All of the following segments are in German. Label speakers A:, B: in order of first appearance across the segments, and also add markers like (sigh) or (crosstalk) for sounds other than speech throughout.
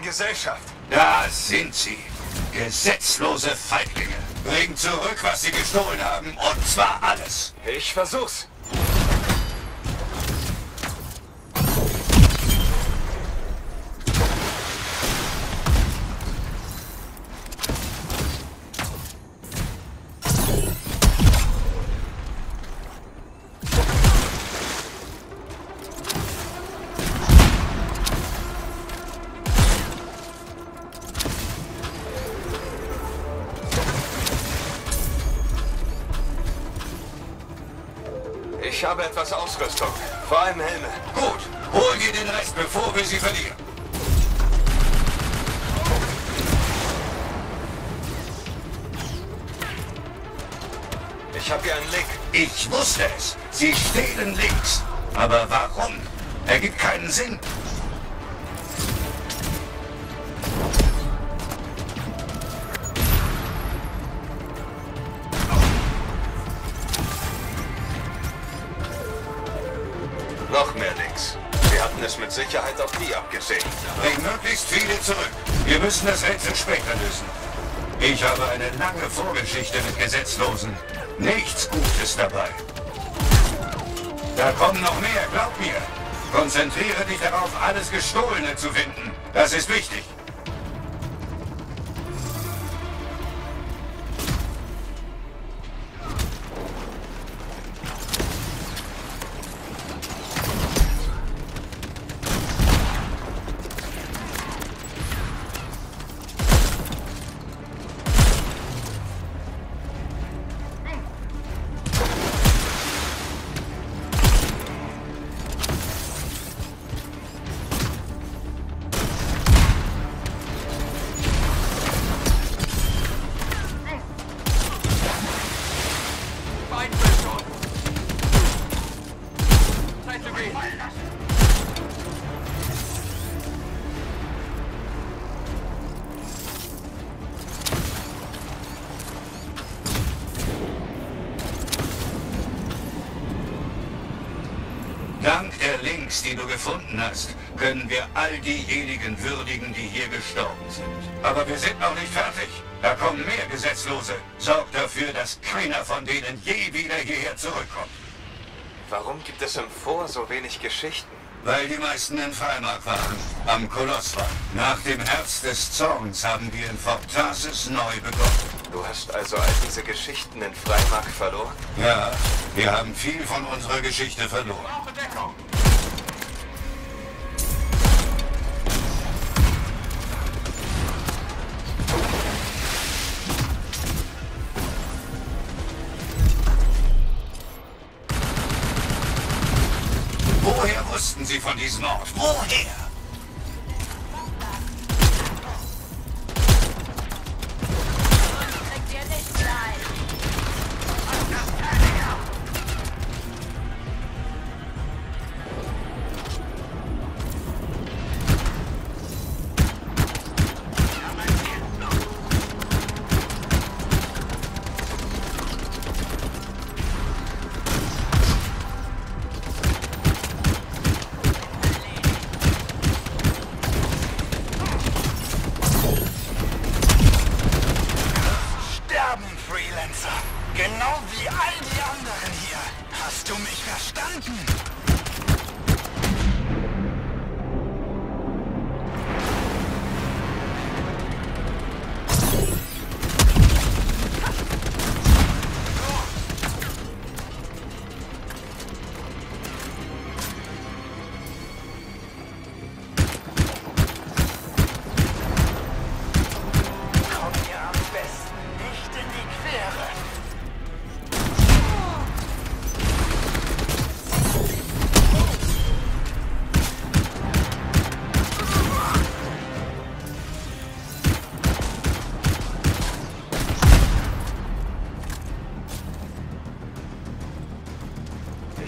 A: haben Gesellschaft.
B: Da sind sie. Gesetzlose Feiglinge. Bringen zurück, was sie gestohlen haben. Und zwar alles.
A: Ich versuch's. Ich habe etwas Ausrüstung. Vor allem Helme.
B: Gut. Hol dir den Rest, bevor wir sie verlieren.
A: Ich habe hier einen Link.
B: Ich wusste es. Sie stehlen links. Aber warum? Ergibt keinen Sinn.
A: Sicherheit auf die abgesehen.
B: Bring möglichst viele zurück. Wir müssen das Rätsel später lösen. Ich habe eine lange Vorgeschichte mit Gesetzlosen. Nichts Gutes dabei. Da kommen noch mehr, glaub mir. Konzentriere dich darauf, alles Gestohlene zu finden. Das ist wichtig. Diejenigen würdigen, die hier gestorben sind. Aber wir sind noch nicht fertig. Da kommen mehr Gesetzlose. Sorg dafür, dass keiner von denen je wieder hierher zurückkommt.
A: Warum gibt es im Vor so wenig Geschichten?
B: Weil die meisten in Freimark waren, am Koloss waren. Nach dem Herz des Zorns haben wir in Fortasis neu begonnen.
A: Du hast also all diese Geschichten in Freimark verloren?
B: Ja, wir haben viel von unserer Geschichte verloren. Sie von diesem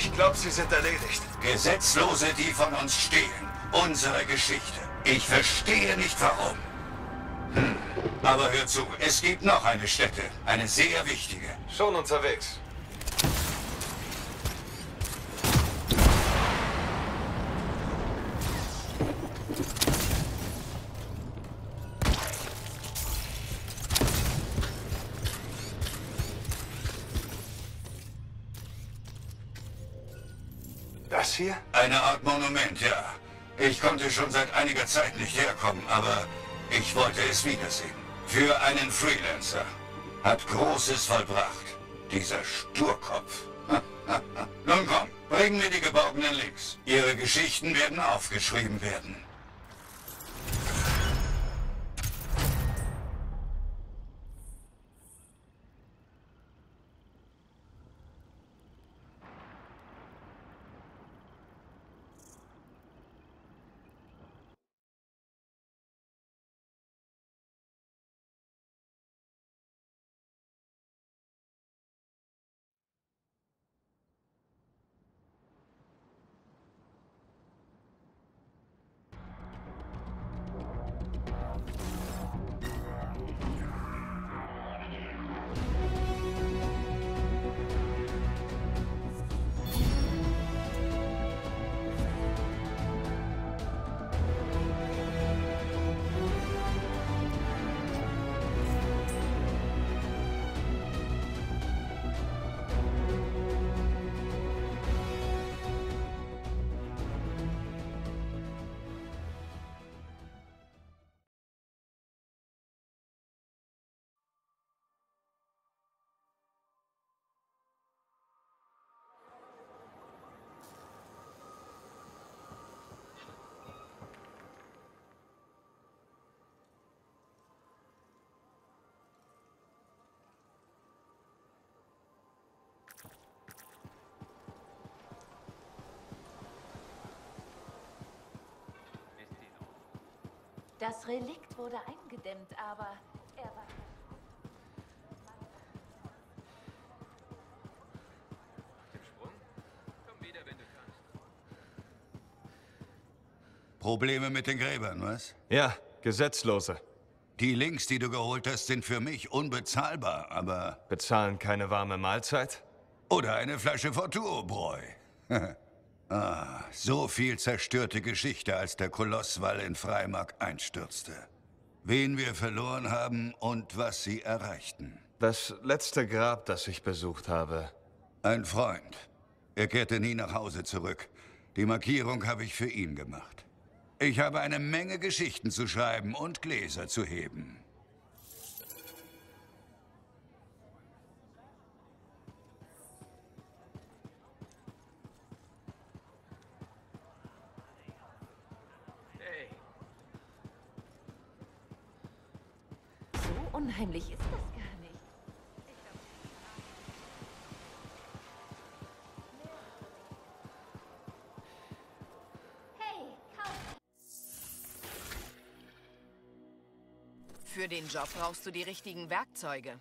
A: Ich glaube, sie sind erledigt.
B: Gesetzlose, die von uns stehlen. Unsere Geschichte. Ich verstehe nicht warum. Hm. Aber hör zu, es gibt noch eine Stätte. Eine sehr wichtige.
A: Schon unterwegs.
B: Art Monument, ja. Ich konnte schon seit einiger Zeit nicht herkommen, aber ich wollte es wiedersehen. Für einen Freelancer. Hat Großes vollbracht. Dieser Sturkopf. (laughs) Nun komm, bringen wir die geborgenen Links. Ihre Geschichten werden aufgeschrieben werden.
C: Das Relikt wurde eingedämmt, aber er war...
B: Probleme mit den Gräbern, was?
A: Ja, Gesetzlose.
B: Die Links, die du geholt hast, sind für mich unbezahlbar, aber...
A: Bezahlen keine warme Mahlzeit?
B: Oder eine Flasche Fortuobräu. (laughs) ah, so viel zerstörte Geschichte, als der Kolosswall in Freimark einstürzte. Wen wir verloren haben und was sie erreichten.
A: Das letzte Grab, das ich besucht habe.
B: Ein Freund. Er kehrte nie nach Hause zurück. Die Markierung habe ich für ihn gemacht. Ich habe eine Menge Geschichten zu schreiben und Gläser zu heben.
D: Den Job brauchst du die richtigen Werkzeuge.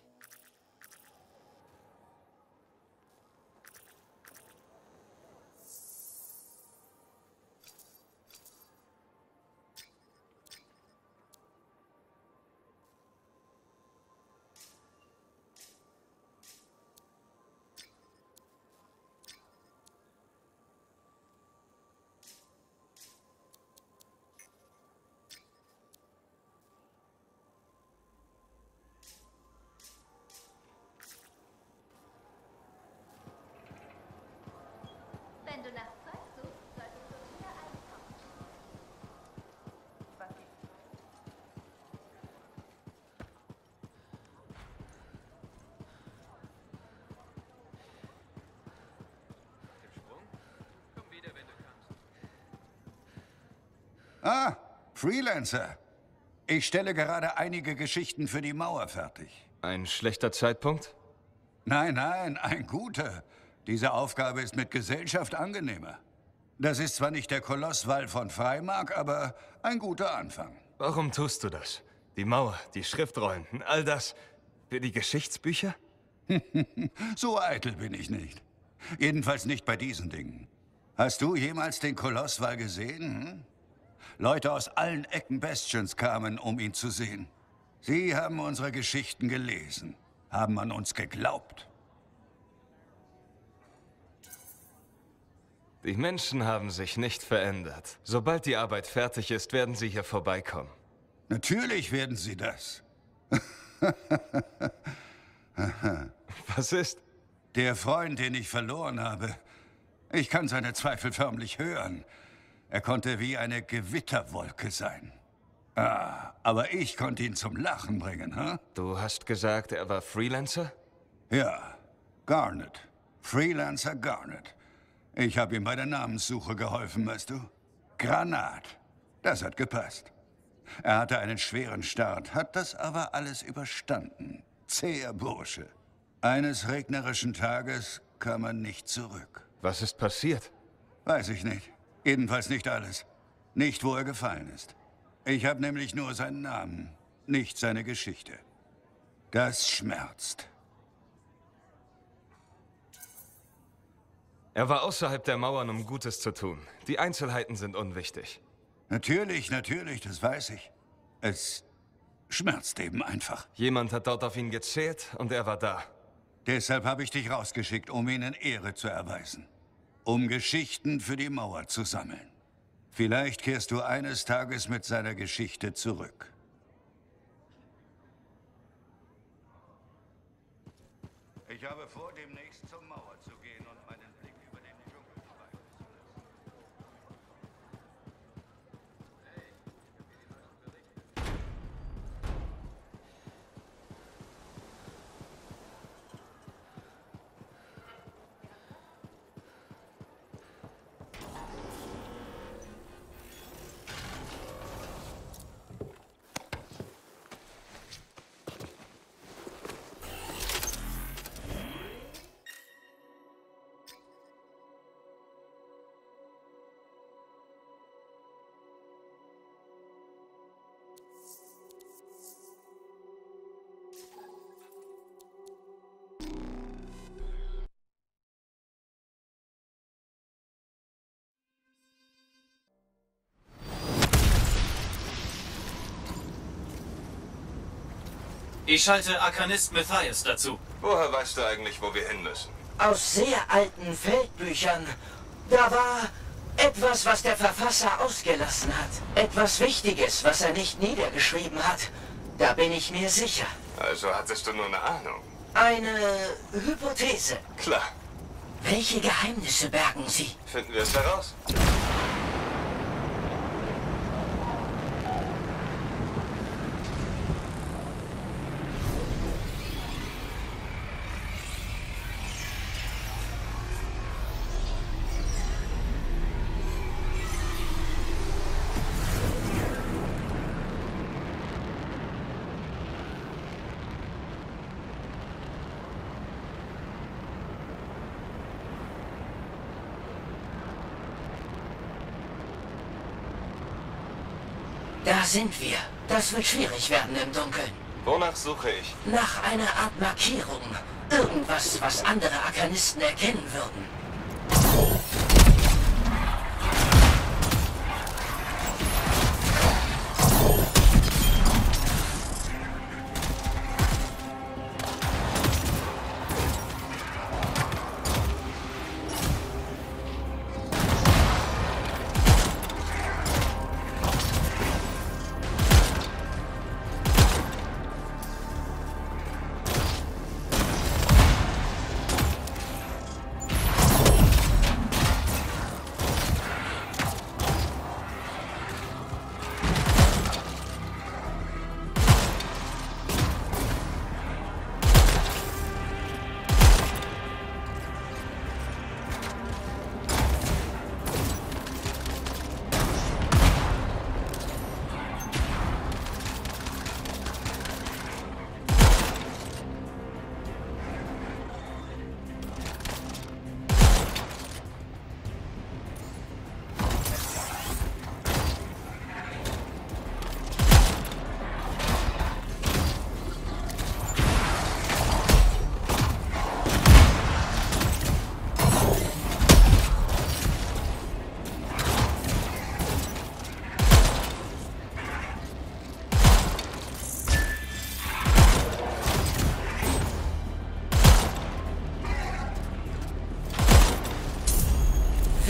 B: Ah, Freelancer. Ich stelle gerade einige Geschichten für die Mauer fertig.
A: Ein schlechter Zeitpunkt?
B: Nein, nein, ein guter. Diese Aufgabe ist mit Gesellschaft angenehmer. Das ist zwar nicht der Kolosswall von Freimark, aber ein guter Anfang.
A: Warum tust du das? Die Mauer, die Schriftrollen, all das. Für die Geschichtsbücher? (laughs)
B: So eitel bin ich nicht. Jedenfalls nicht bei diesen Dingen. Hast du jemals den Kolosswall gesehen? Hm? Leute aus allen Ecken Bastions kamen, um ihn zu sehen. Sie haben unsere Geschichten gelesen, haben an uns geglaubt.
A: Die Menschen haben sich nicht verändert. Sobald die Arbeit fertig ist, werden sie hier vorbeikommen.
B: Natürlich werden sie das. (laughs)
A: Was ist?
B: Der Freund, den ich verloren habe, Ich kann seine Zweifel förmlich hören. Er konnte wie eine Gewitterwolke sein. Ah, aber ich konnte ihn zum Lachen bringen, hm?
A: Du hast gesagt, er war Freelancer?
B: Ja, Garnet. Freelancer Garnet. Ich habe ihm bei der Namenssuche geholfen, weißt du? Granat. Das hat gepasst. Er hatte einen schweren Start, hat das aber alles überstanden. Zäher Bursche. Eines regnerischen Tages kam er nicht zurück.
A: Was ist passiert?
B: Weiß ich nicht. Jedenfalls nicht alles. Nicht, wo er gefallen ist. Ich habe nämlich nur seinen Namen, nicht seine Geschichte. Das schmerzt.
A: Er war außerhalb der Mauern, um Gutes zu tun. Die Einzelheiten sind unwichtig.
B: Natürlich, natürlich, das weiß ich. Es schmerzt eben einfach.
A: Jemand hat dort auf ihn gezählt und er war da.
B: Deshalb habe ich dich rausgeschickt, um ihnen Ehre zu erweisen. Um Geschichten für die Mauer zu sammeln. Vielleicht kehrst du eines Tages mit seiner Geschichte zurück. Ich habe vor,
E: Ich schalte Arkanist Matthias dazu.
F: Woher weißt du eigentlich, wo wir hin müssen?
G: Aus sehr alten Feldbüchern. Da war etwas, was der Verfasser ausgelassen hat. Etwas Wichtiges, was er nicht niedergeschrieben hat. Da bin ich mir sicher.
F: Also hattest du nur eine Ahnung.
G: Eine Hypothese.
F: Klar.
G: Welche Geheimnisse bergen Sie?
F: Finden wir es heraus?
G: Da sind wir. Das wird schwierig werden im Dunkeln.
F: Wonach suche ich?
G: Nach einer Art Markierung. Irgendwas, was andere Arkanisten erkennen würden.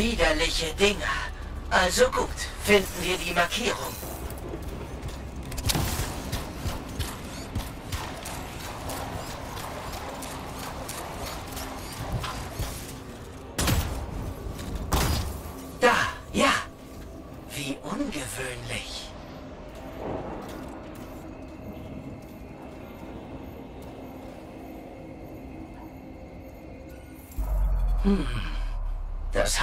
G: widerliche Dinger. Also gut, finden wir die Markierung. Da, ja. Wie ungewöhnlich. Hmm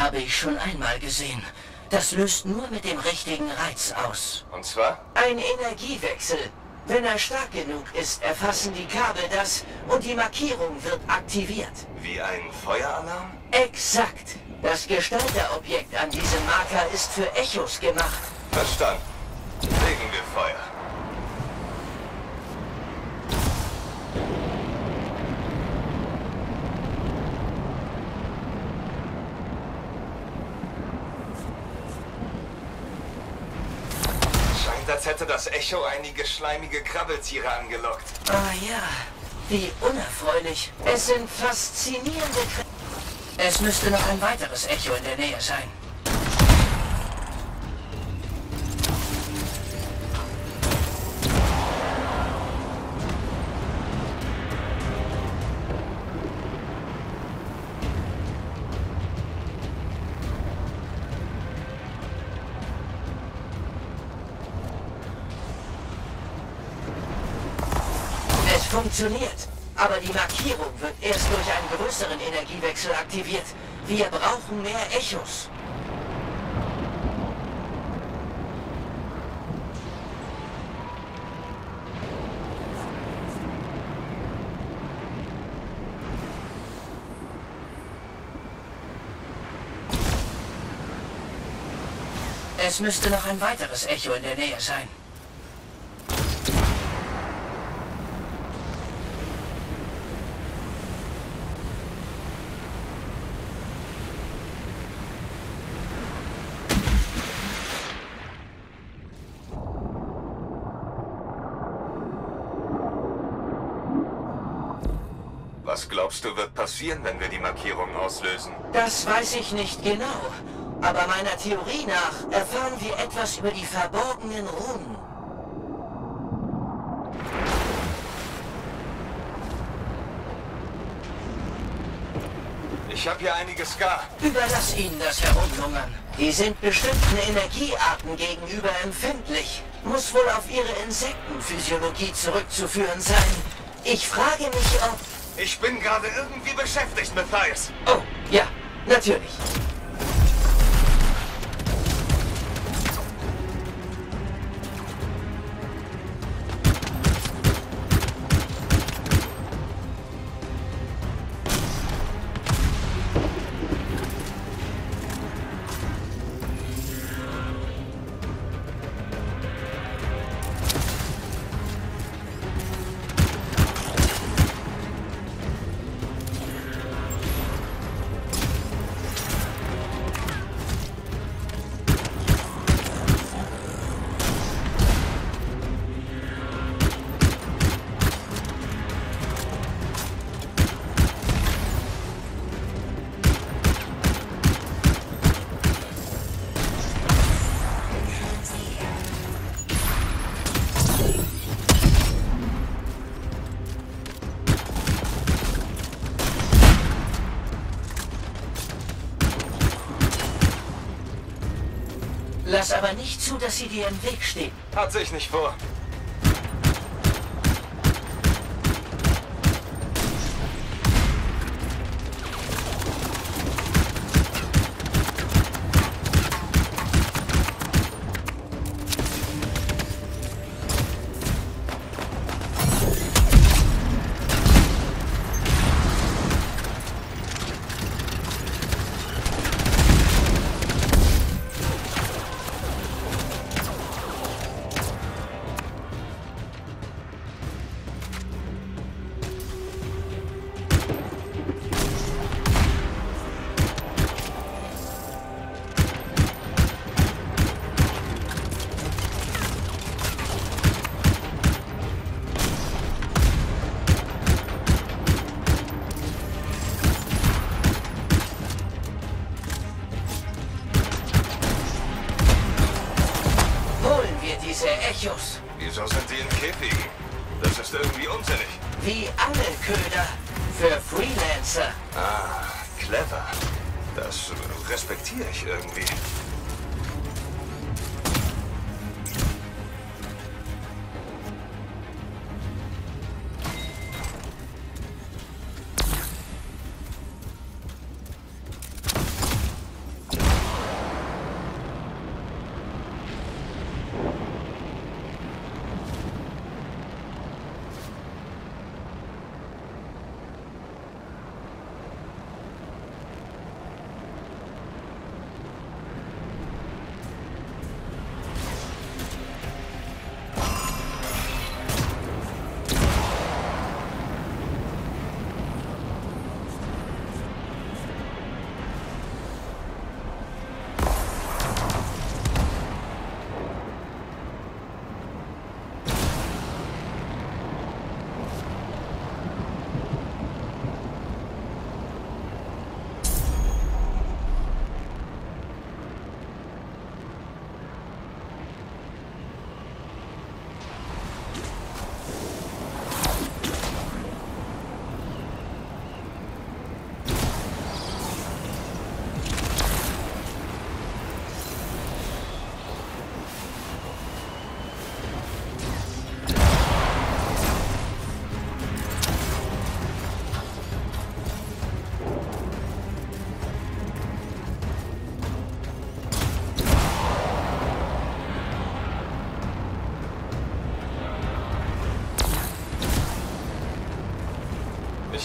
G: habe ich schon einmal gesehen. Das löst nur mit dem richtigen Reiz aus.
A: Und zwar?
G: Ein Energiewechsel. Wenn er stark genug ist, erfassen die Kabel das und die Markierung wird aktiviert.
A: Wie ein Feueralarm?
G: Exakt. Das Gestalterobjekt an diesem Marker ist für Echos gemacht.
A: Verstanden. Hätte das Echo einige schleimige Krabbeltiere angelockt.
G: Ah ja, wie unerfreulich. Es sind faszinierende... Es müsste noch ein weiteres Echo in der Nähe sein. Funktioniert. Aber die Markierung wird erst durch einen größeren Energiewechsel aktiviert. Wir brauchen mehr Echos. Es müsste noch ein weiteres Echo in der Nähe sein.
A: Was glaubst du, wird passieren, wenn wir die Markierung auslösen?
G: Das weiß ich nicht genau. Aber meiner Theorie nach erfahren wir etwas über die verborgenen Runen.
A: Ich habe hier einige Ska.
G: Überlass ihnen das Herumlungern. Die sind bestimmten Energiearten gegenüber empfindlich. Muss wohl auf ihre Insektenphysiologie zurückzuführen sein. Ich frage mich, ob...
A: Ich bin gerade irgendwie beschäftigt, Matthias.
G: Oh, ja, natürlich. Zu, dass sie dir im Weg stehen.
A: Hat sich nicht vor.
G: Diese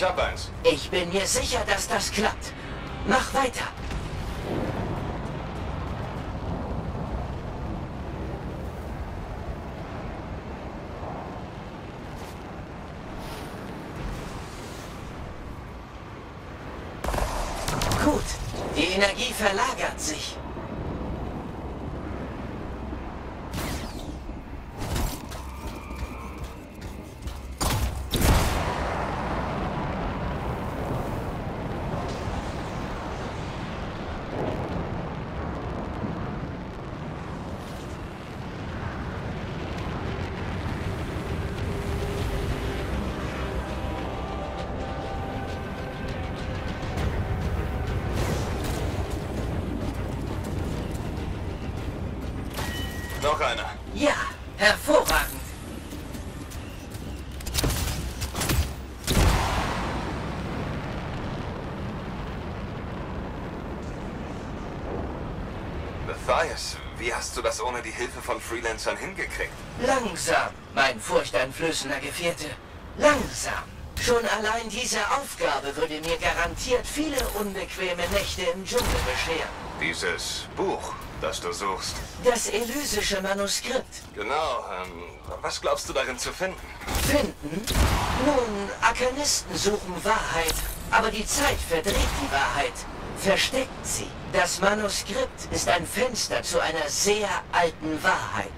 A: hab eins.
G: Ich bin mir sicher, dass das klappt. Mach weiter.
A: Noch einer.
G: Ja, hervorragend.
A: Matthias, wie hast du das ohne die Hilfe von Freelancern hingekriegt?
G: Langsam, mein furchteinflößender Gefährte. Langsam. Schon allein diese Aufgabe würde mir garantiert viele unbequeme Nächte im Dschungel bescheren.
A: Dieses Buch, das du suchst.
G: Das elysische Manuskript.
A: Genau, ähm, was glaubst du darin zu finden?
G: Finden? Nun, Arkanisten suchen Wahrheit, aber die Zeit verdreht die Wahrheit, versteckt sie. Das Manuskript ist ein Fenster zu einer sehr alten Wahrheit.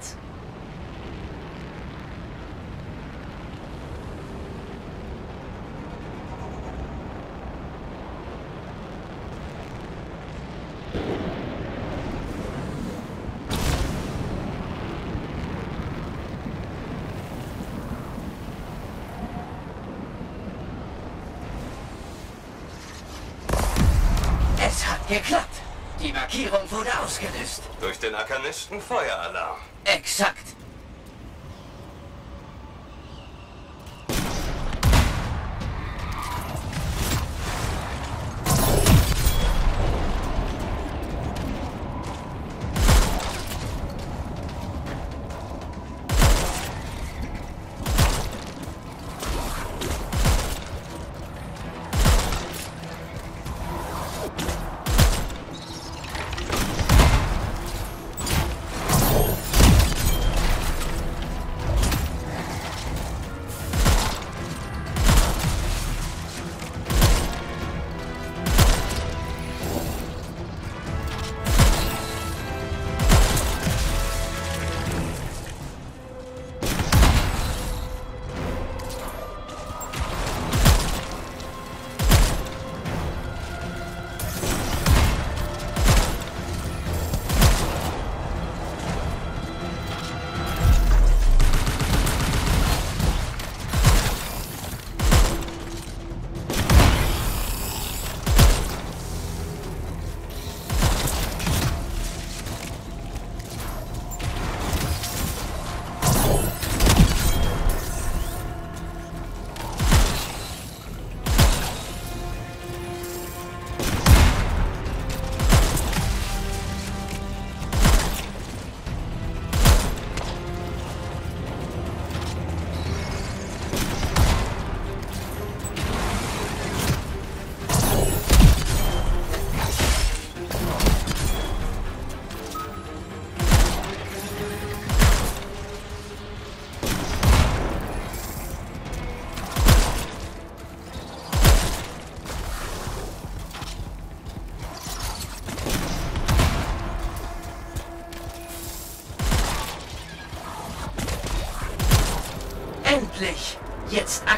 G: Es hat geklappt. Die Markierung wurde ausgelöst.
A: Durch den Arkanisten Feueralarm.
G: Exakt.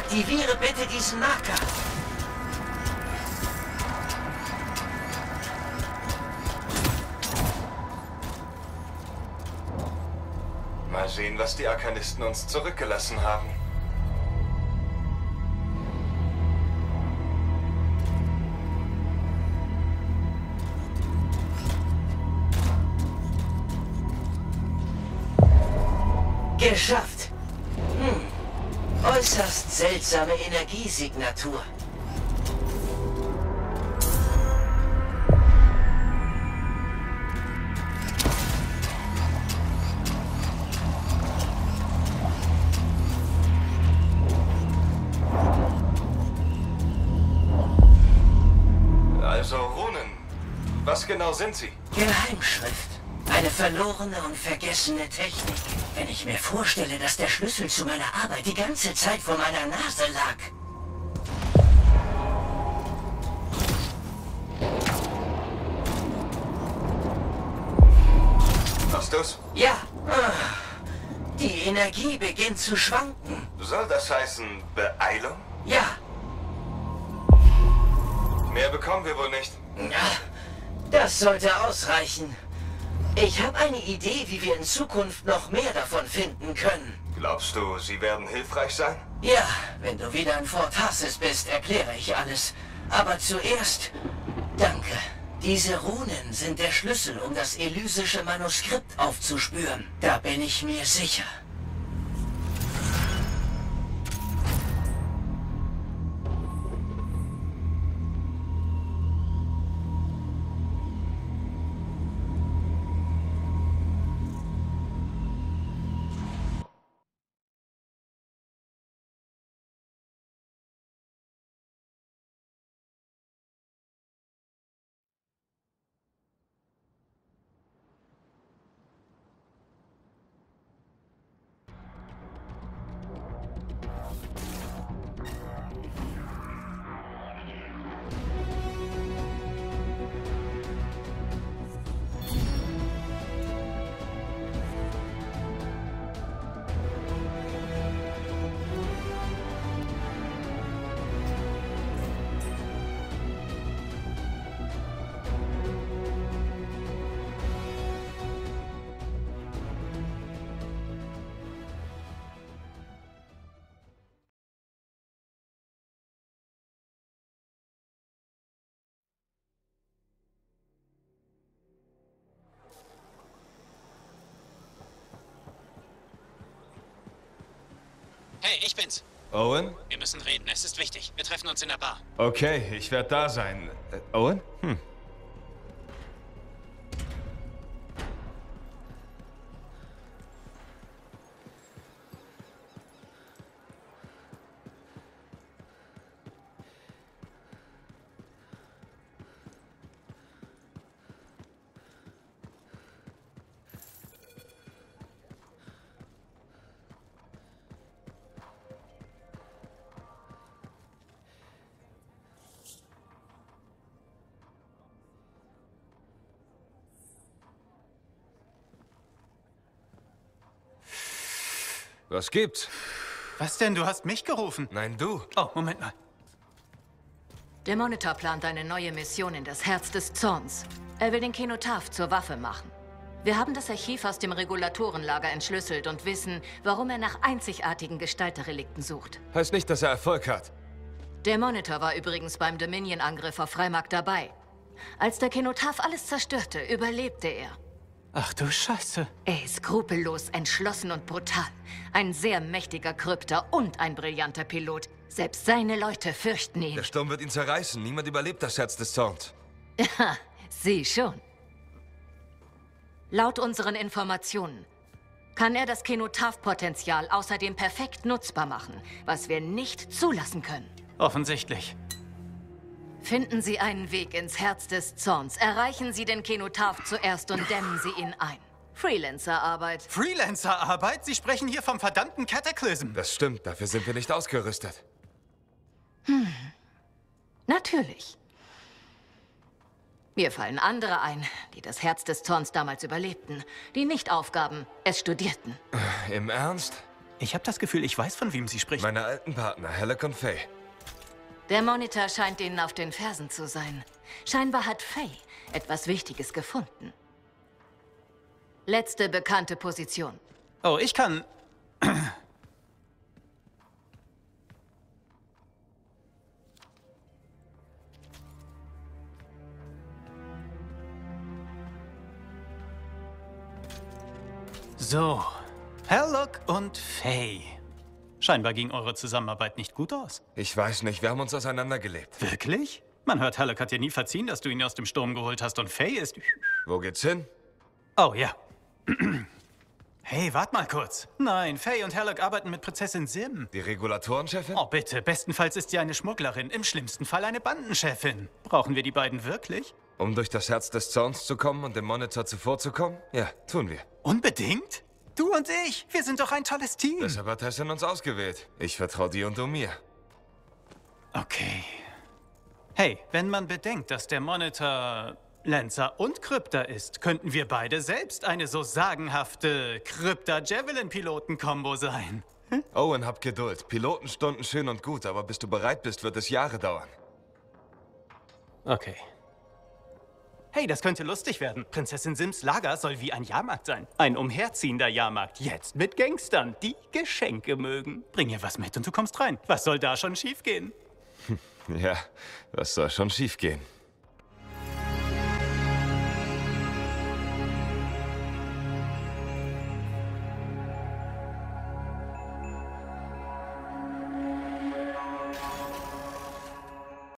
G: Aktiviere bitte diesen Marker.
A: Mal sehen, was die Arkanisten uns zurückgelassen haben.
G: Geschafft! Seltsame Energiesignatur.
A: Also Runen. Was genau sind sie?
G: Geheimschrift. Eine verlorene und vergessene Technik. Wenn ich mir vorstelle, dass der Schlüssel zu meiner Arbeit die ganze Zeit vor meiner Nase lag.
H: Hast du's?
G: Ja. Die Energie beginnt zu schwanken.
H: Soll das heißen Beeilung?
G: Ja.
H: Mehr bekommen wir wohl nicht.
G: Ja, Das sollte ausreichen. Ich habe eine Idee, wie wir in Zukunft noch mehr davon finden können.
H: Glaubst du, sie werden hilfreich sein?
G: Ja, wenn du wieder in Fort Tarsis bist, erkläre ich alles. Aber zuerst, danke. Diese Runen sind der Schlüssel, um das elysische Manuskript aufzuspüren. Da bin ich mir sicher.
I: Hey, ich bin's.
A: Owen?
I: Wir müssen reden. Es ist wichtig. Wir treffen uns in der Bar.
A: Okay, ich werde da sein. Äh, Owen? Hm. Was gibt's?
E: Was denn? Du hast mich gerufen.
A: Nein, du.
E: Oh, Moment mal.
C: Der Monitor plant eine neue Mission in das Herz des Zorns. Er will den Kenotaph zur Waffe machen. Wir haben das Archiv aus dem Regulatorenlager entschlüsselt und wissen, warum er nach einzigartigen Gestalterrelikten sucht.
A: Heißt nicht, dass er Erfolg hat.
C: Der Monitor war übrigens beim Dominion-Angriff auf Freimark dabei. Als der Kenotaph alles zerstörte, überlebte er.
E: Ach du Scheiße.
C: Er ist skrupellos, entschlossen und brutal. Ein sehr mächtiger Krypter und ein brillanter Pilot. Selbst seine Leute fürchten ihn.
A: Der Sturm wird ihn zerreißen. Niemand überlebt das Herz des Zorns.
C: Ja, (laughs) Sie schon. Laut unseren Informationen kann er das Kenotaph-Potenzial außerdem perfekt nutzbar machen, was wir nicht zulassen können.
E: Offensichtlich.
C: Finden Sie einen Weg ins Herz des Zorns. Erreichen Sie den Kenotaph zuerst und dämmen Sie ihn ein. Freelancer-Arbeit.
E: Freelancer-Arbeit? Sie sprechen hier vom verdammten Cataclysm.
A: Das stimmt, dafür sind wir nicht ausgerüstet.
C: Hm. Natürlich. Mir fallen andere ein, die das Herz des Zorns damals überlebten, die nicht aufgaben, es studierten.
A: Im Ernst?
E: Ich habe das Gefühl, ich weiß, von wem Sie sprechen.
A: Meine alten Partner, Halleck und Faye.
C: Der Monitor scheint ihnen auf den Fersen zu sein. Scheinbar hat Faye etwas Wichtiges gefunden. Letzte bekannte Position.
E: Oh, ich kann... So, Herlock und Faye. Scheinbar ging eure Zusammenarbeit nicht gut aus.
A: Ich weiß nicht, wir haben uns auseinandergelebt.
E: Wirklich? Man hört, Herlock hat dir nie verziehen, dass du ihn aus dem Sturm geholt hast und Faye ist...
A: Wo geht's hin?
E: Oh ja. (clears throat) Hey, wart mal kurz. Nein, Faye und Herlock arbeiten mit Prinzessin Sim.
A: Die Regulatorenchefin?
E: Oh, bitte. Bestenfalls ist sie eine Schmugglerin, im schlimmsten Fall eine Bandenchefin. Brauchen wir die beiden wirklich?
A: Um durch das Herz des Zorns zu kommen und dem Monitor zuvorzukommen? Ja, tun wir.
E: Unbedingt? Du und ich, wir sind doch ein tolles Team.
A: Deshalb hat Tessin uns ausgewählt. Ich vertraue dir und du mir.
E: Okay. Hey, wenn man bedenkt, dass der Monitor Lancer und Krypta ist, könnten wir beide selbst eine so sagenhafte Krypta-Javelin-Piloten-Kombo sein. (laughs)
A: Owen, hab Geduld. Pilotenstunden schön und gut, aber bis du bereit bist, wird es Jahre dauern.
E: Okay. Hey, das könnte lustig werden. Prinzessin Sims Lager soll wie ein Jahrmarkt sein. Ein umherziehender Jahrmarkt. Jetzt mit Gangstern, die Geschenke mögen. Bring ihr was mit und du kommst rein. Was soll da schon schiefgehen?
A: Ja, was soll schon schiefgehen?